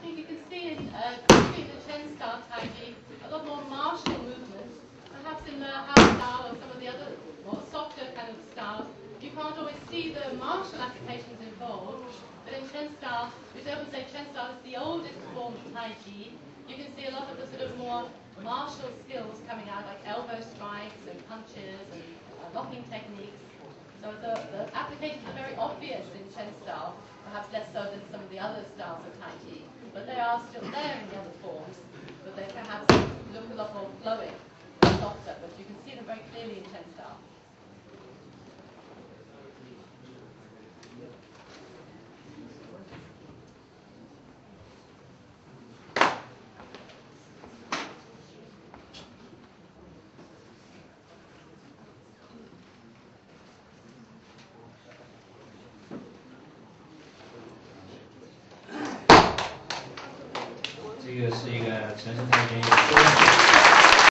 think you can see in, uh, the Chen style Taiji, a lot more martial movements. Perhaps in the house style or some of the other more softer kind of styles, you can't always see the martial applications involved. But in Chen style, we often say Chen style is the oldest form of Tai Chi. You can see a lot of the sort of more martial skills coming out, like elbow strikes and punches and uh, locking techniques. So the, the applications are very obvious in Chen style, perhaps less so than some of the other styles of Tai Chi, but they are still there in the other forms, but they perhaps look a lot more flowing, softer, but you can see them very clearly in Chen 这个是一个陈胜太君。